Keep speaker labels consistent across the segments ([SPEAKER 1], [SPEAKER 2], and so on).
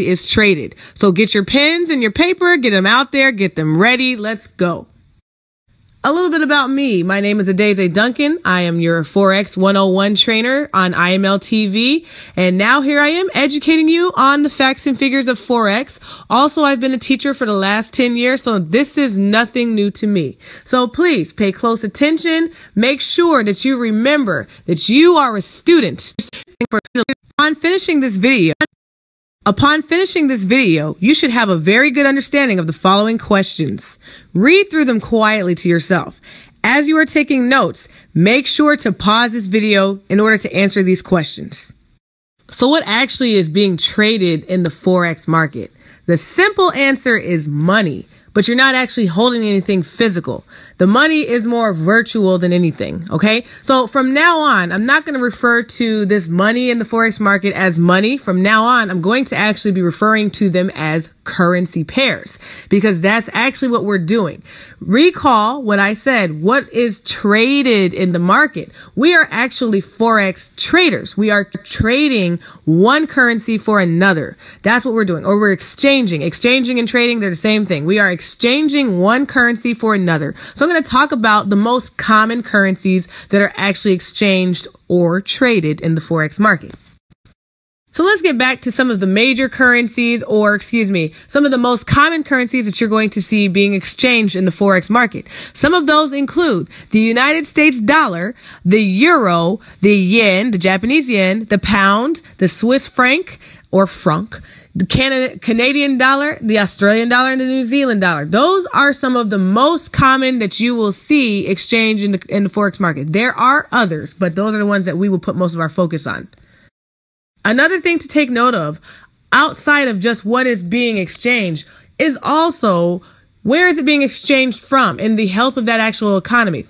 [SPEAKER 1] is traded. So get your pens and your paper, get them out there, get them ready. Let's go. A little bit about me. My name is Adeze Duncan. I am your Forex 101 trainer on IML TV. And now here I am educating you on the facts and figures of Forex. Also, I've been a teacher for the last 10 years, so this is nothing new to me. So please pay close attention. Make sure that you remember that you are a student. On finishing this video, Upon finishing this video, you should have a very good understanding of the following questions. Read through them quietly to yourself. As you are taking notes, make sure to pause this video in order to answer these questions. So what actually is being traded in the Forex market? The simple answer is money but you're not actually holding anything physical. The money is more virtual than anything. Okay. So from now on, I'm not going to refer to this money in the Forex market as money. From now on, I'm going to actually be referring to them as currency pairs because that's actually what we're doing. Recall what I said. What is traded in the market? We are actually Forex traders. We are trading one currency for another. That's what we're doing. Or we're exchanging. Exchanging and trading, they're the same thing. We are exchanging one currency for another. So I'm going to talk about the most common currencies that are actually exchanged or traded in the Forex market. So let's get back to some of the major currencies, or excuse me, some of the most common currencies that you're going to see being exchanged in the Forex market. Some of those include the United States dollar, the euro, the yen, the Japanese yen, the pound, the Swiss franc or franc, the Canada, Canadian dollar, the Australian dollar, and the New Zealand dollar. Those are some of the most common that you will see exchange in the, in the Forex market. There are others, but those are the ones that we will put most of our focus on. Another thing to take note of outside of just what is being exchanged is also where is it being exchanged from in the health of that actual economy.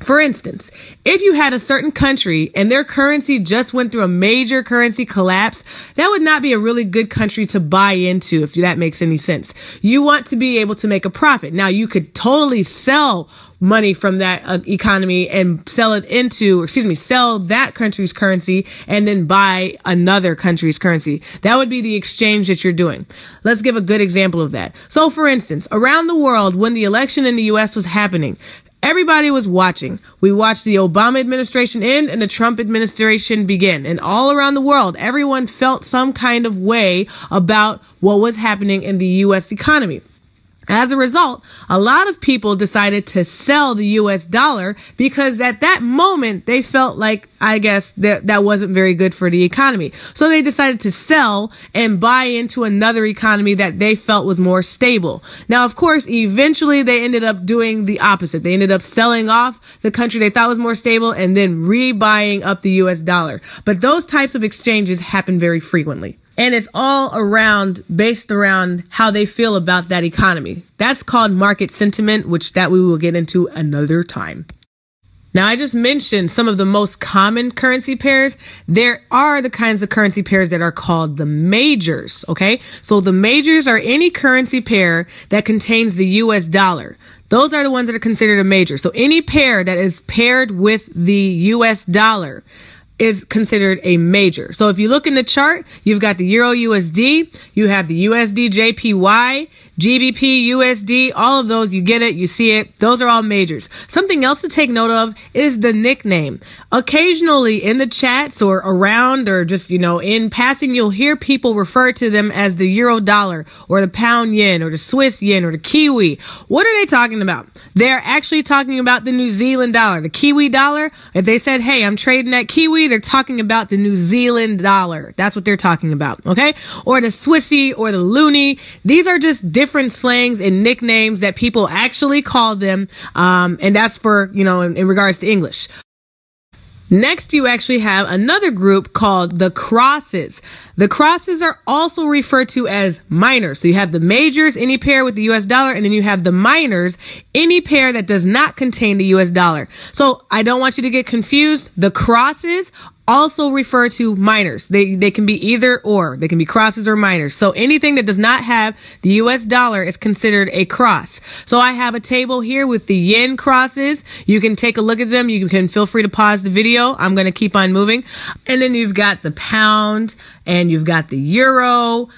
[SPEAKER 1] For instance, if you had a certain country and their currency just went through a major currency collapse, that would not be a really good country to buy into, if that makes any sense. You want to be able to make a profit. Now, you could totally sell money from that uh, economy and sell it into, excuse me, sell that country's currency and then buy another country's currency. That would be the exchange that you're doing. Let's give a good example of that. So, for instance, around the world, when the election in the U.S. was happening, Everybody was watching. We watched the Obama administration end and the Trump administration begin. And all around the world, everyone felt some kind of way about what was happening in the U.S. economy. As a result, a lot of people decided to sell the US dollar because at that moment they felt like, I guess, that, that wasn't very good for the economy. So they decided to sell and buy into another economy that they felt was more stable. Now, of course, eventually they ended up doing the opposite. They ended up selling off the country they thought was more stable and then rebuying up the US dollar. But those types of exchanges happen very frequently and it's all around based around how they feel about that economy. That's called market sentiment, which that we will get into another time. Now, I just mentioned some of the most common currency pairs. There are the kinds of currency pairs that are called the majors. Okay. So the majors are any currency pair that contains the US dollar. Those are the ones that are considered a major. So any pair that is paired with the US dollar is considered a major. So if you look in the chart, you've got the Euro USD, you have the USD JPY, GBP, USD, all of those, you get it, you see it. Those are all majors. Something else to take note of is the nickname. Occasionally in the chats or around or just, you know, in passing, you'll hear people refer to them as the euro dollar or the pound yen or the Swiss yen or the Kiwi. What are they talking about? They're actually talking about the New Zealand dollar, the Kiwi dollar. If they said, Hey, I'm trading that Kiwi, they're talking about the New Zealand dollar. That's what they're talking about. Okay. Or the Swissy or the Loonie. These are just different different slangs and nicknames that people actually call them. Um, and that's for, you know, in, in regards to English. Next, you actually have another group called the crosses. The crosses are also referred to as minors. So you have the majors, any pair with the US dollar, and then you have the minors, any pair that does not contain the US dollar. So I don't want you to get confused. The crosses also refer to minors. They, they can be either or. They can be crosses or minors. So anything that does not have the US dollar is considered a cross. So I have a table here with the yen crosses. You can take a look at them. You can feel free to pause the video. I'm going to keep on moving. And then you've got the pound and you've got the euro